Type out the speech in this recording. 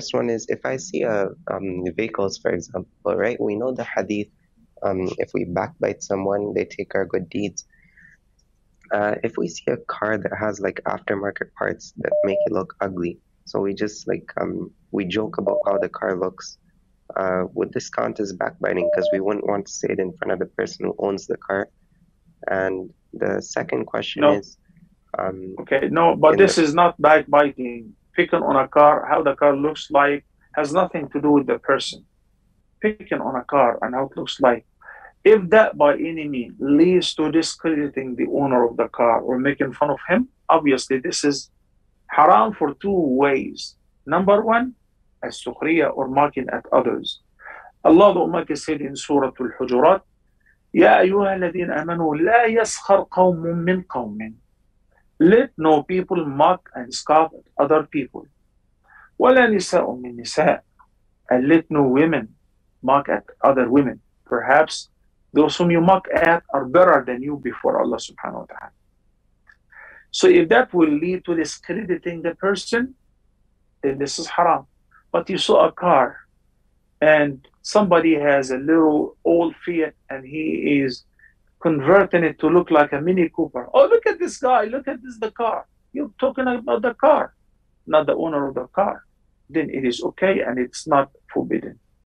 first one is if I see a um, vehicles, for example, right? We know the hadith. Um, if we backbite someone, they take our good deeds. Uh, if we see a car that has like aftermarket parts that make it look ugly, so we just like um, we joke about how the car looks. Uh, would this count as backbiting? Because we wouldn't want to say it in front of the person who owns the car. And the second question No. is, um, Okay, no, but this the- is not backbiting Picking on a car, how the car looks like, has nothing to do with the person. Picking on a car and how it looks like. If that by any means leads to discrediting the owner of the car or making fun of him, obviously this is haram for two ways. Number one, as sukhriya or mocking at others. Allah the Almighty said in Surah Al-Hujurat, يا أيها الذين آمنوا لا يسخر قوم من قوم let no people mock and scoff at other people. ولا نساء من نساء. And let no women mock at other women. Perhaps those whom you mock at are better than you before Allah subhanahu wa ta'ala. So if that will lead to discrediting the person, then this is haram. But you saw a car and somebody has a little old Fiat and he is converting it to look like a Mini Cooper. Oh, look at this guy. Look at this, the car. You're talking about the car, not the owner of the car. Then it is okay and it's not forbidden.